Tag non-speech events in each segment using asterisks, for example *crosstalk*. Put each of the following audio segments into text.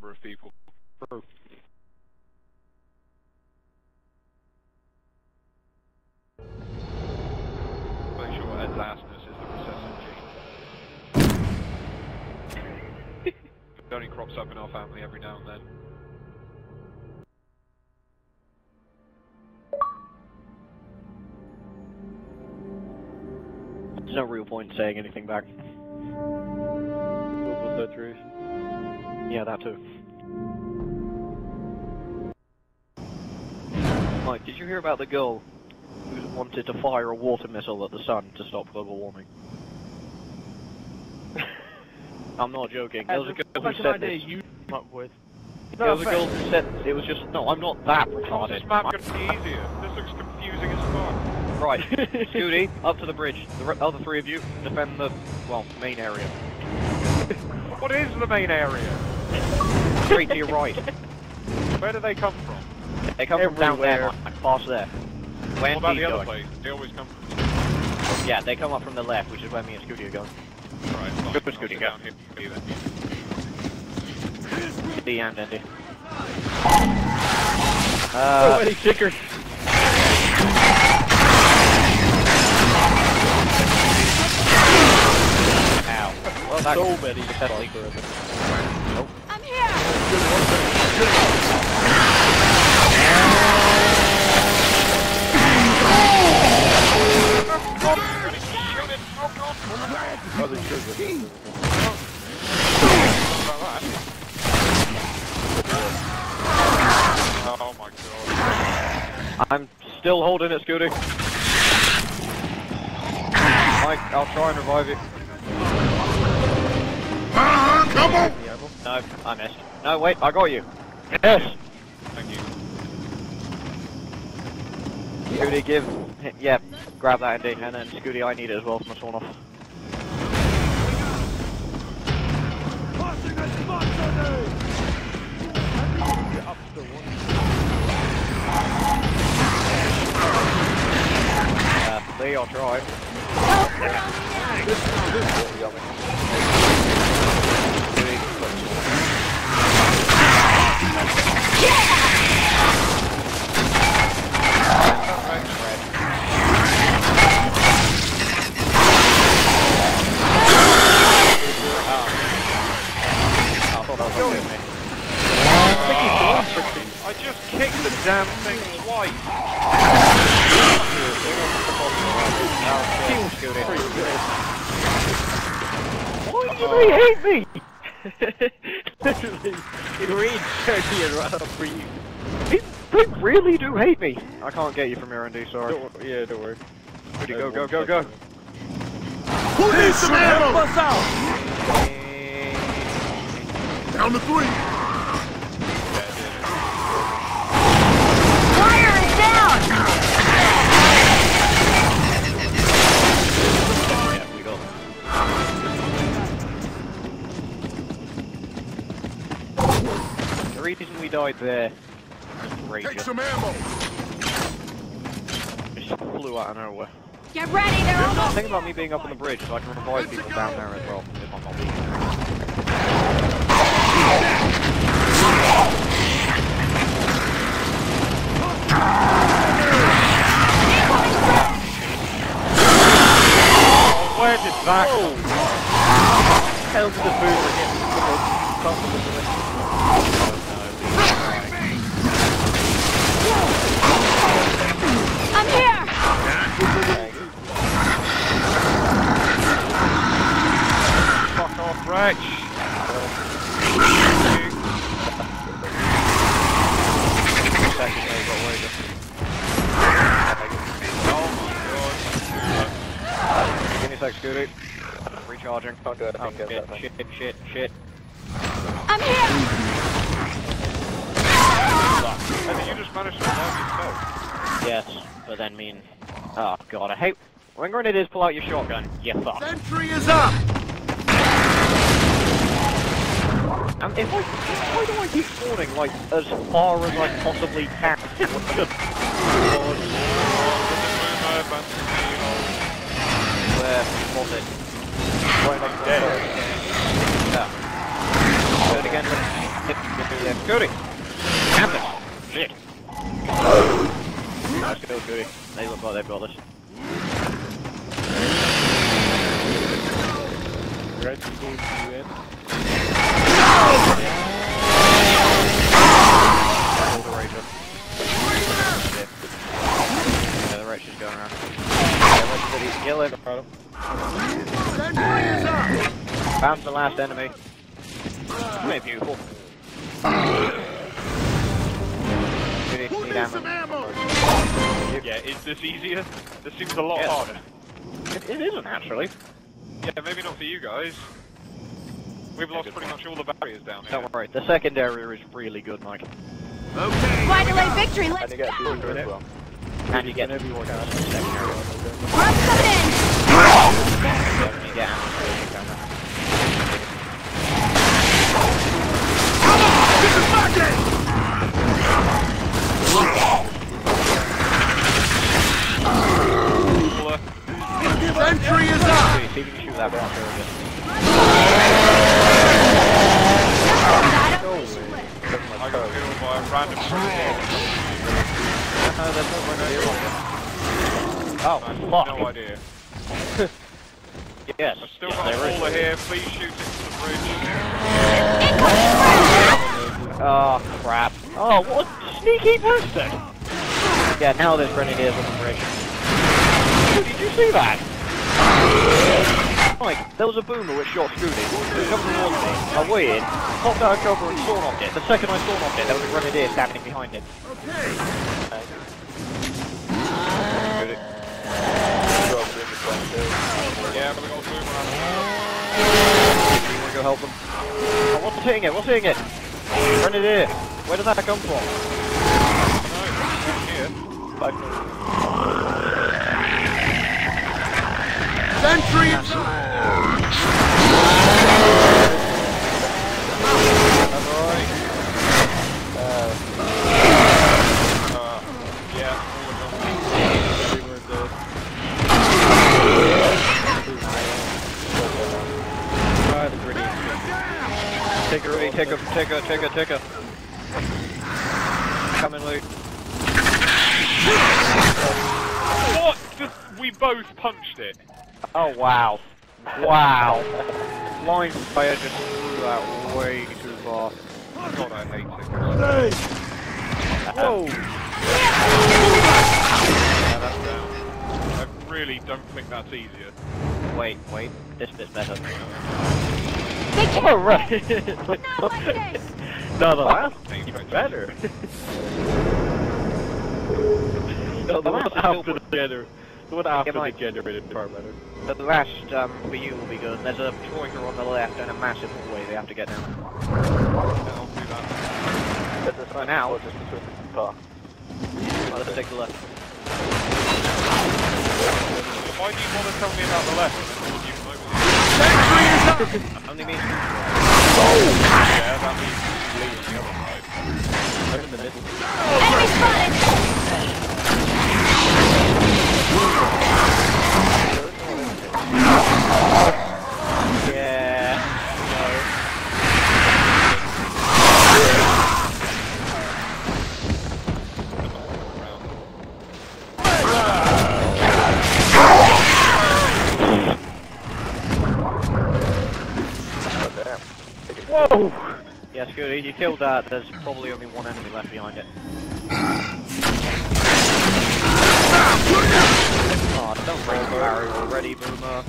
number of people. True. Pretty sure Ed's assness is the recessive gene. *laughs* it only crops up in our family every now and then. There's no real point in saying anything back. What was that, Trish? Yeah, that too. Mike, did you hear about the girl who wanted to fire a water missile at the sun to stop global warming? *laughs* I'm not joking. There was a girl who said this. you come up with. There was a girl who said it was just no. I'm not that retarded. this map gonna be easier? This looks confusing as fuck. Right, *laughs* Scooty, up to the bridge. The other three of you defend the well main area. What is the main area? Straight to your right. Where do they come from? They come from down there, Everywhere. Past there. Where What about the other going. place? They always come from Yeah, they come up from the left, which is where me and Scooty are going. Right, fine. Good for I'll Scooty, sit go. down here for you then. D and Andy. oh, Uh, Eddie Kicker. ow. Well, that So many successfully fuckers. I'm here! Oh, they should be. My god. I'm still holding it, Scooty. Mike, I'll try and revive you. Uh-huh, come on. No, I missed. No, wait, I got you. Yes! Thank you. Scooty, give. Yeah, grab that, Andy. And then Scooty, I need it as well for my sawn off. Uh, Lee, I'll try. I thought that was okay with me. I just kicked the damn thing twice. Kill Scooty. Why do they hate me? Literally, it reads dirty and right up for you. They, they really do hate me. I can't get you from here, Andy, sorry. Don't, yeah, don't worry. Scooty, go, go, go, go. Who needs some ammo? Bust out! Down to three. Fire is down! Yeah, we got The reason we died there was Take some ammo. Just flew out of nowhere. Get ready, they're The almost... thing about me being up on the bridge is I can revive people down there as well, if I'm not leaving. Where did that Whoa! Hell to the boomer again. Fuck off, Wretch? Second day, got away with Oh it. Give me a sec, Scooty. Recharging. Can't do anything Oh, against shit, that shit, shit, shit. I'm here! my god. You just managed to revive yourself. Yes, but then mean... Oh god, I hate... When grenadiers pull out your shotgun, you fuck. Sentry is up. And if I... Why do I keep spawning, like, as far as I possibly can? *laughs* Where? Was it? Right next to. Yeah. Do it again. Hit Cody! Campus! Shit! Let's go, Cody. They look like they've got this. Red team, you in? Kill him. Got him. Sentry is up! Found the last enemy. Very beautiful. Who need some ammo. Yeah, is this easier? This seems a lot Yes. harder. It, it isn't actually. Yeah, maybe not for you guys. We've lost pretty much all the barriers down here. Don't worry, the second area is really good, Mike. Okay. Finally, victory. Let's And you get go. Well. And you get Whenever you want to. the second area. Grub's coming in. Yeah, when you get ammo, you can camera. This is my game! Cooler. Sentry is up! See, see if you can shoot that round surrogate. I got killed by a random predator. No, there's no one here. I Oh, have fuck. no idea. Yes, I've still yes, got a there is. caller here. Please shoot into the bridge. Oh, crap. Oh, what a sneaky bastard! Yeah, now there's grenadiers on the bridge. Did you see that? Mike, there was a boomer which shot Scooty. It come towards me. I waited, popped out of cover and saw knocked it. The second I saw knocked it, there was a grenadier standing behind it. Okay. Yeah, but we got a boomer on You wanna go help them? Oh, what's hitting it? What's hitting it? Grenadier! Where did that come from? Sentry is up! Uh, Take her, take her, take her, take her, take her. Come in, Luke. What? Just, we both punched it. Oh, wow. Wow. Line fire just threw that way too far. God, I hate it. Whoa! Yeah, that's down. I really don't think that's easier. Wait, wait. This bit's better. Victory. Oh, right. Not like this. *laughs* No, *laughs* the last Ain't even much better. The no, the one last is after still- the generator. The one after the generated far better. The last, um, for you will be good. There's a troika on the left and a massive hallway they have to get down. Yeah, I'll do that. For now, just between the car. let's take the left. Why do you want to tell me about the left? Middle. Enemy spotted. Yeah. Killed that. There's probably only one enemy left behind it. Oh, don't break the barrier already, Boomer.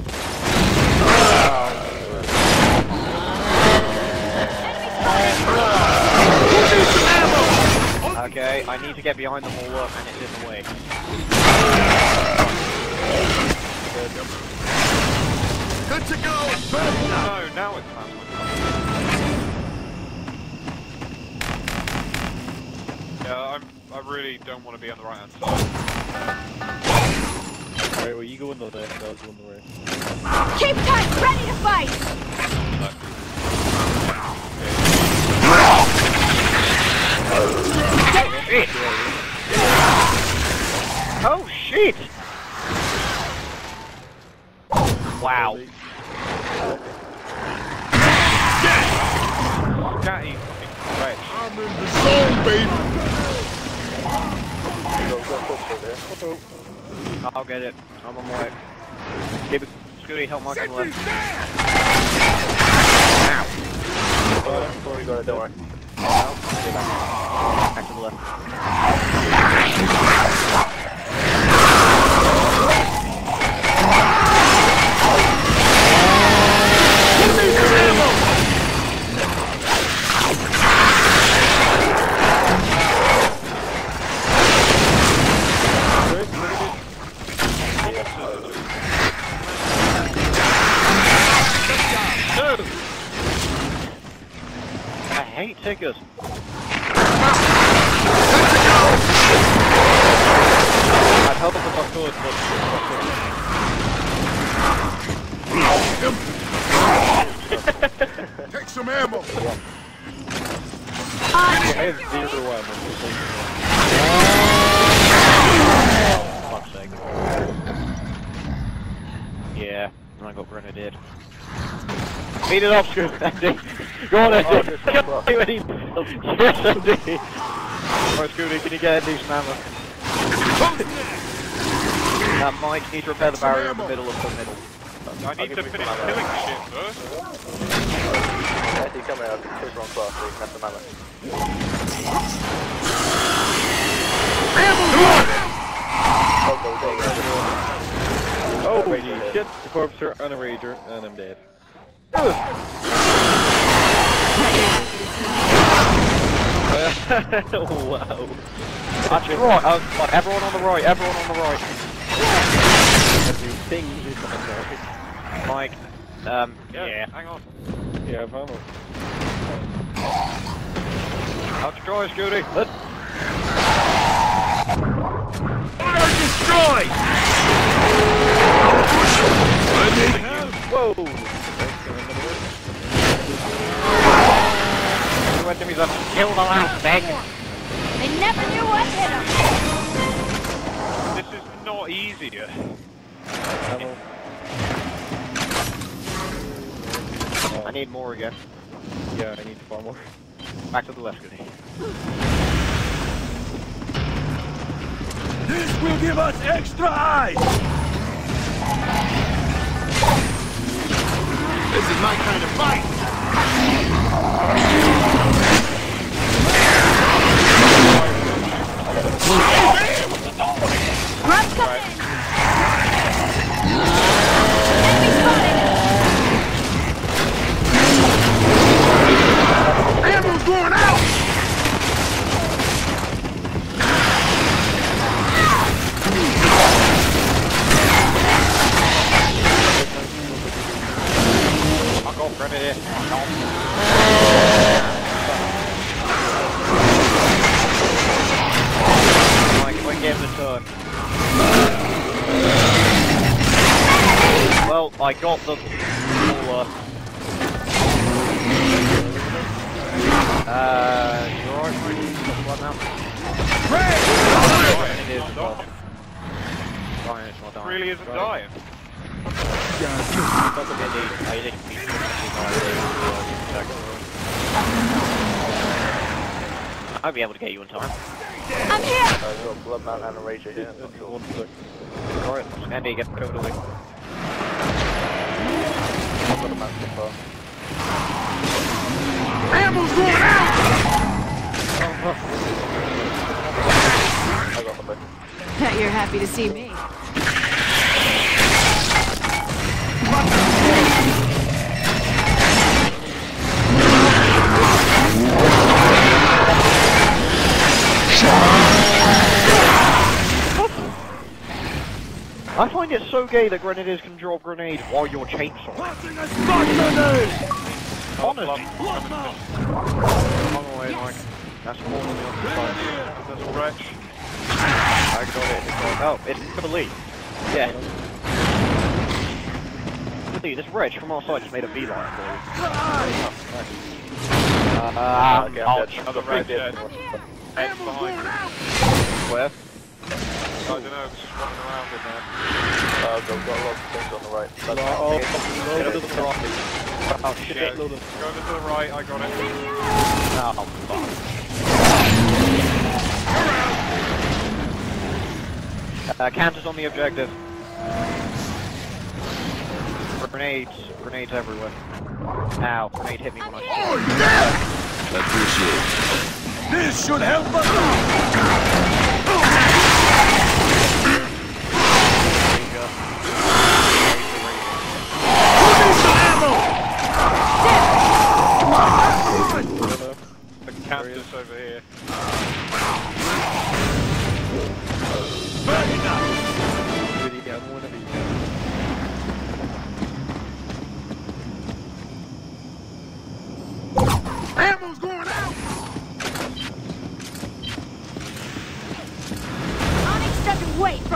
Okay, I need to get behind the wall and it's in the way. Good to go! No, now it's fast. Yeah, I'm, I really don't want to be on the right hand side. Alright, well you go in the left, I'll go in the right. Keep tight. Ready to fight. Shit! Oh shit! Wow. Scatty fucking wretch. I'm in the zone, baby. Go, go, go. I'll get it. I'm on my way. Keep it. Scooty, help Mike on the left. Oh, we got it, don't worry. Back to the left. Beat it up, Scoop, Andy. Go on, Andy. Oh, just Can't up. do any. Yes, Andy. Alright, Scooty, can you get Andy's ammo? Uh, Mike, you need to repair the barrier in the middle of the middle. I need to finish killing shit first. Andy, come here. I'll take wrong class so you can have some ammo. Oh, go, go, go. Ranger holy shit, the corpse are on a rager, and I'm dead. Wow. That's right, uh, come everyone on the right, everyone on the right. Everything is on the right. Mike, um, Yeah, yeah. hang on. Yeah, I've ammo. I'll destroy Scooty. Let's Whoa! Two enemies up. Kill the last thing. They never knew what hit them. This is not easier. Ammo. I need more again. Yeah, I need far more. Back to the left, Scooty. This will give us extra eyes. This is my kind of fight. Grub come can get him to turn. Well, I got the smaller. Uh, you alright, the now? It is it's not dying. Really isn't dying. I'll be able to get you in time. I'm here. Uh, we've got Bloodmount and a Ranger here. Not sure. Alright, Andy, get over the way. I've got a man so far. Ammo's going out. I got them both. Bet you're happy to see me. I find it so gay that grenadiers can drop grenades while you're chainsaw. Planting a spot grenade. Honestly. Long away, Mike. That's more than the other side. There's a wretch. I got it. It's oh, it's gonna leave. Yeah. See, this wretch from our side just made a beeline for you. Uh, okay, I'm dead. Another I'm dead. Head behind Where? I don't know, just running around in there. Uh, got, got a lot of things on the right. That's. Oh, oh, load of the right. Oh shit. Go over to the right, I got it. Oh, fuck. Uh, counters on the objective. Grenades, grenades everywhere. Ow, grenade hit me I... Oh, yeah! Appreciate it. This should help us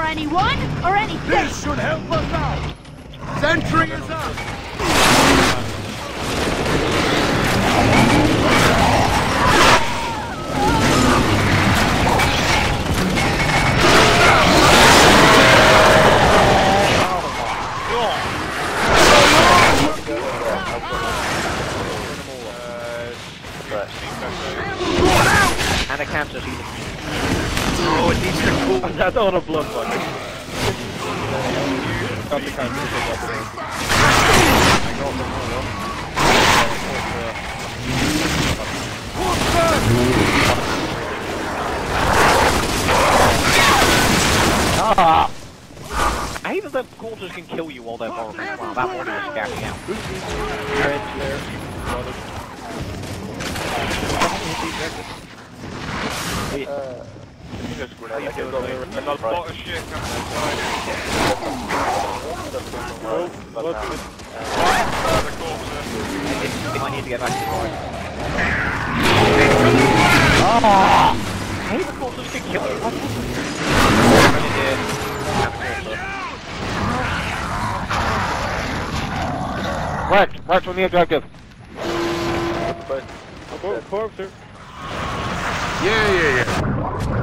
anyone or anything. This should help us out! Sentry is up! Uh, Going out! And a Kantus either. Oh, it needs to cool. That's on a blood bucket. Got the kind Ah! I hate that quarters can kill you while they're bombing. Wow, that one is there. There's a lot of shit coming inside. What's? The corpses. It, it need to get back to the right. Ah! I hate the quarters can kill you. What? Grenadier. And a quarter. Worked! Worked on the objective. Cor- corpse, sir. Yeah, yeah, yeah.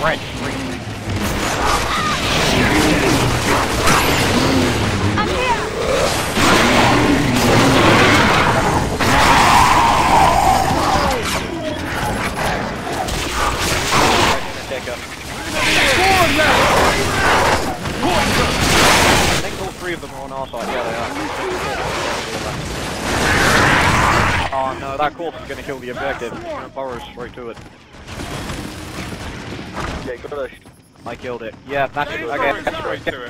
French freak. I'm here. Up. I think all three of them are on our side. Yeah, they are. Oh no, that corpse is gonna kill the. It's gonna burrow straight to it. Okay, good. I killed it. Yeah, it. okay, Okay, that's straight right.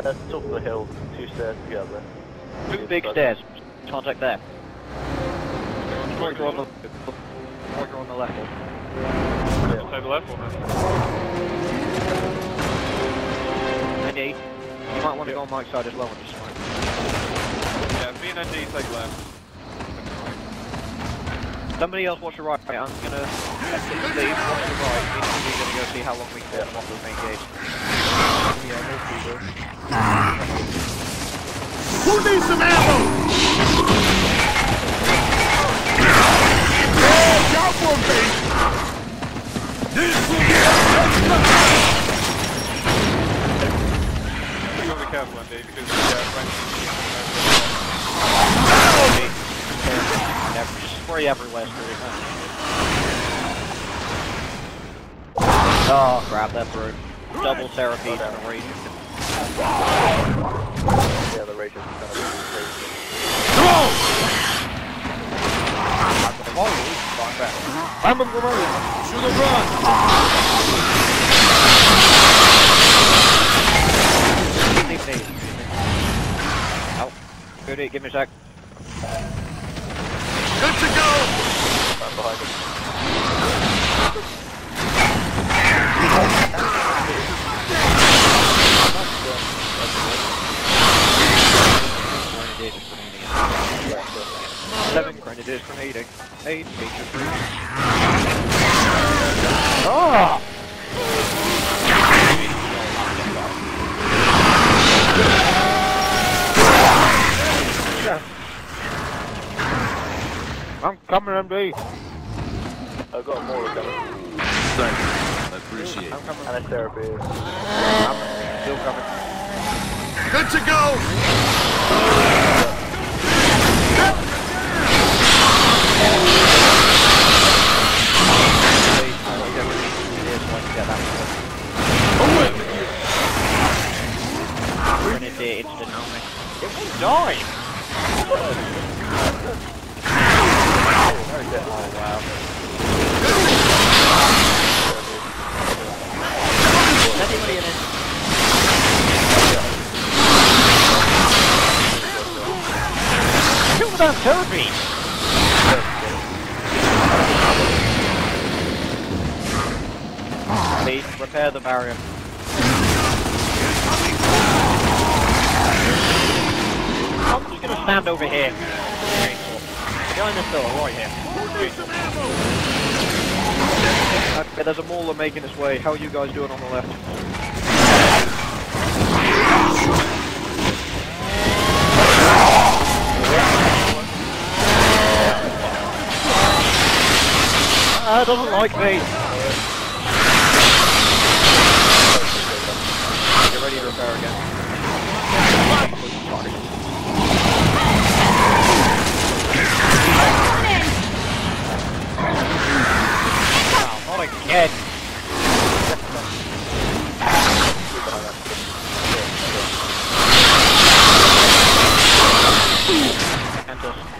Uh, top of the hill, two stairs together. Two big stairs. Contact there. Pointer on the pointer on the left. I'll take the left one then. Indeed. You might want to go on Mike's side as well and just smoke. Yeah, me and ND take left. Somebody else watch the right. I'm gonna leave, watch the right. Me and you're gonna go see how long we can get them off the main gate. Who needs some ammo? Yeah, y'all for me! This will be careful, ND, because yeah, range Never, just spray everywhere. Oh crap, that through. Double therapy and a rage. Yeah, the rage is kind of crazy. Come on! I'm a remote. To the run! Out. Good, give me a sec. Good to go! I'm behind him. Grenadiers grenading. Seven grenadiers grenading. Eight feature fruit. Oh! I'm coming, MD. I've got more of them. Thank you. I appreciate it. I'm coming. And a therapy. I'm still coming. Good to go! Please, I want to get grenadiers so I can get that one. Grenadier instant only. It will die! Oh wow. Is anybody in it? Kill that! Please, repair the barrier. I'm just gonna stand over here. Behind this door, right here. Okay, there's a mauler making its way. How are you guys doing on the left? It doesn't like me. Get ready to repair again. Wow, not again. And just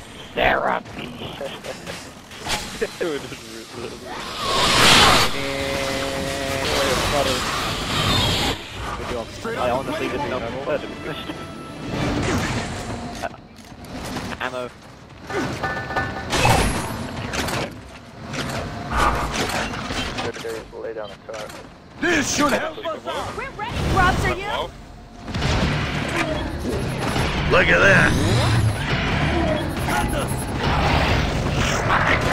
therapy. I honestly didn't know what to *laughs* Ammo. Lay down the car. This should help us out! We're ready! Robs, are you? Look at that! Fuck!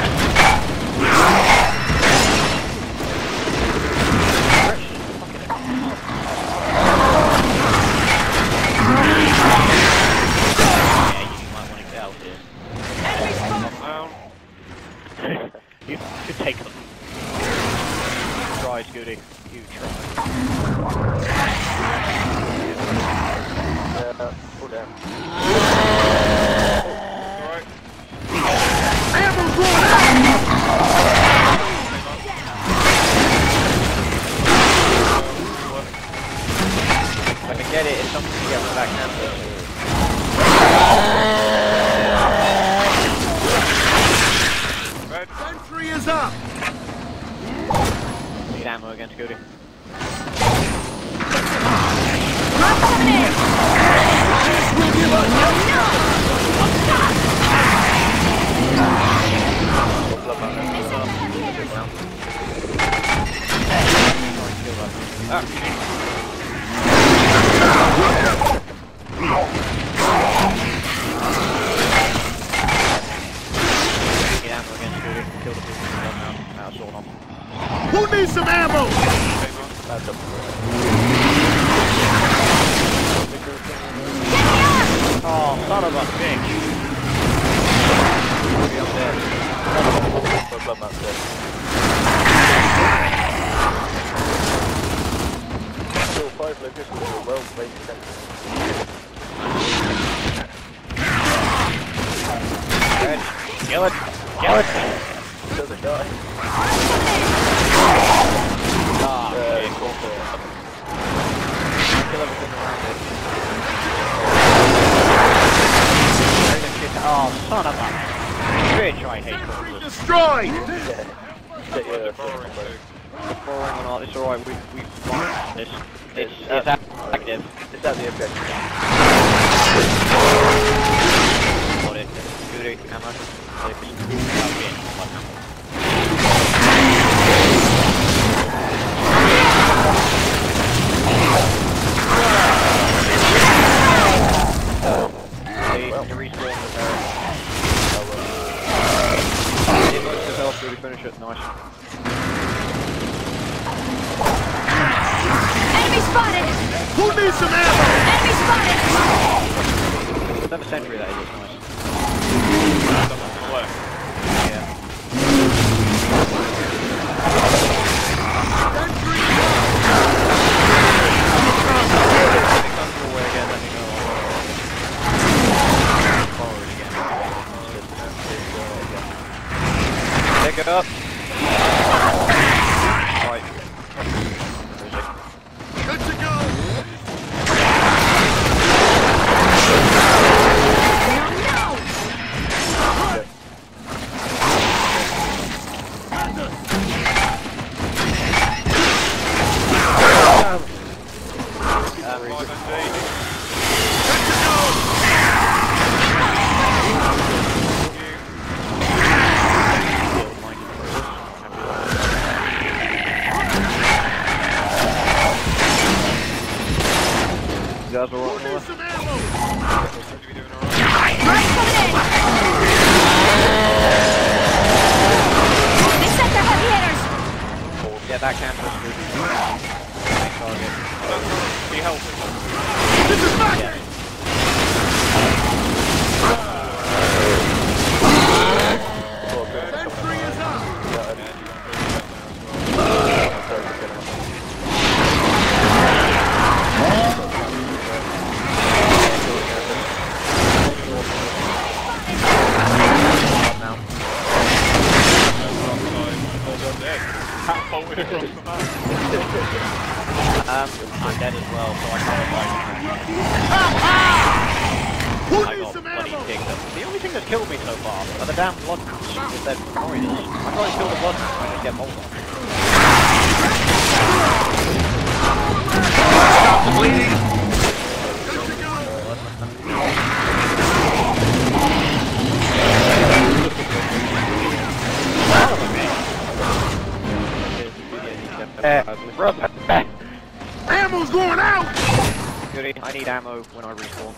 Need ammo when I respawn.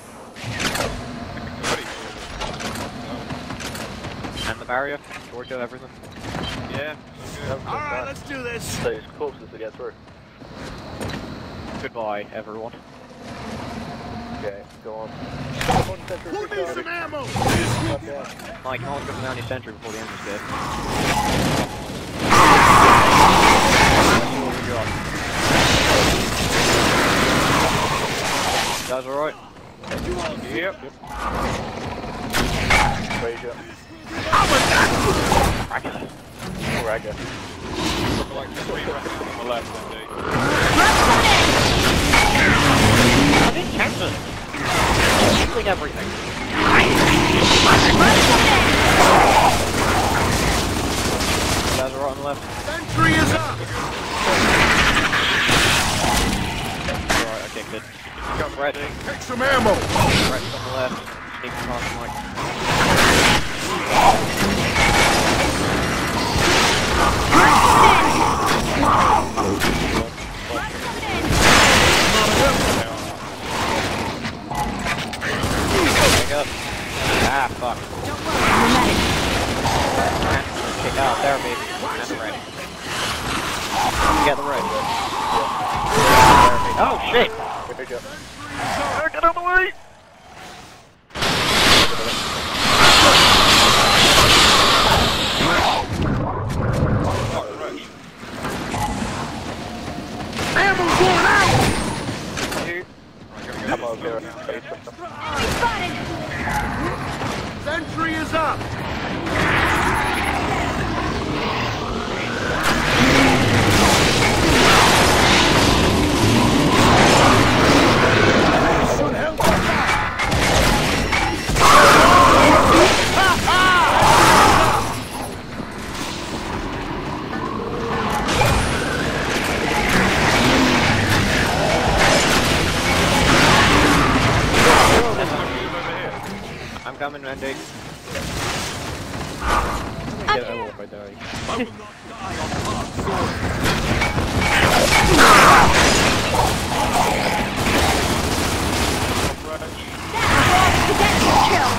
And the barrier, Georgia, everything. Yeah. Alright, let's do this! So it's closest to get through. Goodbye, everyone. Okay, go on. Who needs some ammo? Mike, can't go down your sentry before the enemy's dead. What we got? Guys alright? Yep. Frazier. Regular. Rager. Look like everything. Guys alright on the left? Sentry is up! Okay, good. Got red. Take some ammo! Red on the left. Past Mike. Pick up. Ah, fuck. Kick out there, baby. That's red. Get the. Oh, shit! Frazier. Get out of the way! Ammo's going out! Come on, there. Spotted! Sentry is up! I'm coming, Randy. Up here! I die. I will not die on God's sword! Kill!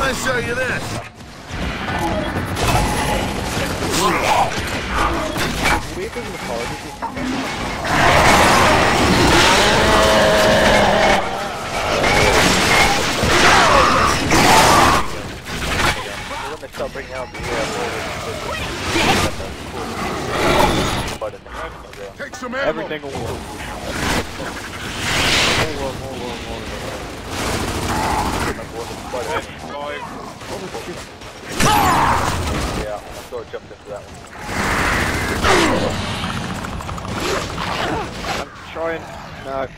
Let me show you this! When they start bringing out the uh, more Take some ammo! Everything will work. More work, more work, more work. Five. Yeah, I sort of jumped into that one. I'm trying. No.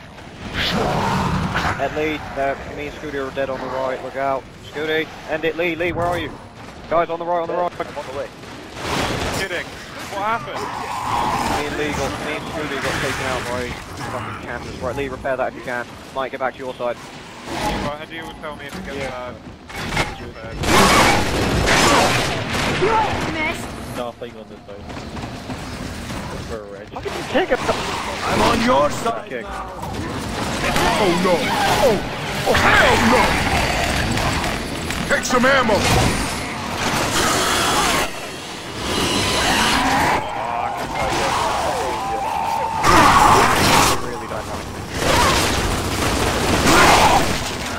At Lee, uh, me and Scoody are dead on the right. Look out. Scoody, end it. Lee, Lee, where are you? Guys, on the right, on the right. I'm on the way. Kidding. What happened? Me and Lee got, me and Scoody got taken out by fucking campers. Right, Lee, repair that if you can. Mike, get back to your side. Right, and you will tell me if it gets uh, uh, You ain't missed! Nothing on this boat. Just for a red. Take it. I'm on your side! Kick. Oh no! Oh! Oh hell oh, no! Take some ammo! Really don't like.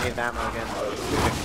Need ammo again.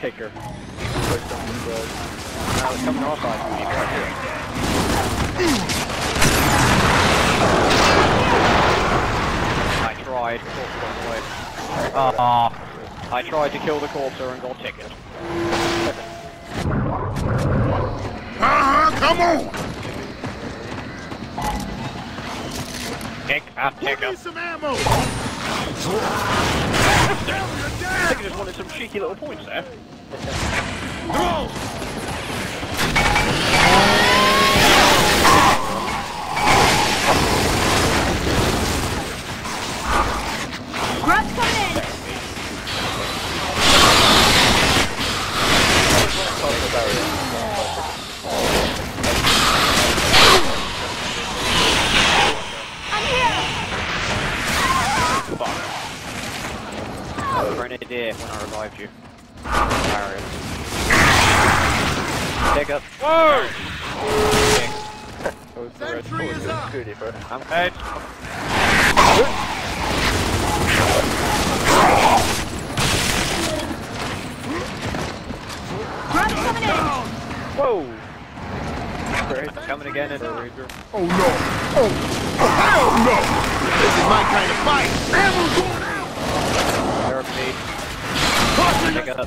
Ticker. Now it's coming side, we need right here. I tried, corpse got away. Ah, I tried to kill the corpser and got ticketed. Uh-huh, come on! And Give me ticket. some ammo! I think I just wanted some cheeky little points there. Throw! Grub's coming in! I'm here! Fuck. Grenadier when I revived you. Hilarious. Ticker. Whoa! Sentry oh, is up! Goody, bro. I'm head. Grub's coming in! Whoa! Great. Coming again in a ranger. Oh no! Oh! oh hell no! This is my kind of fight! Ammo going out! There me. Tossing Ticker. it!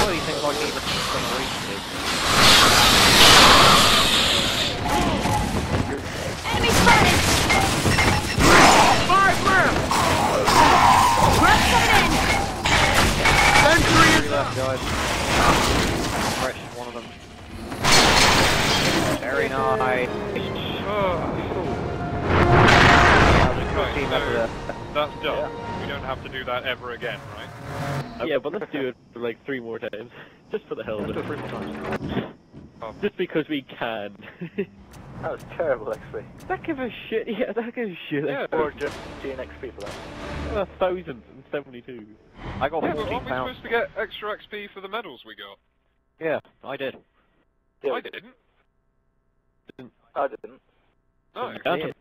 All these things like even gonna reach me. Enemy spotted! Five left! Grub's coming in! Sentry is left, guys. Fresh, one of them. Very nice. Right, Team so there. that's done. We don't have to do that ever again, right? Yeah, but let's do it for like three more times. *laughs* Just for the hell of it. Three more times. Oh. Just because we can. *laughs* That was terrible XP. that give a shit, yeah, that gives a shit. Yeah. Or just GN XP for that. A thousand and seventy-two. I got Yeah, but 14 aren't we pounds. supposed to get extra XP for the medals we got? Yeah, I did. Yeah, I didn't. I didn't. No. Damn.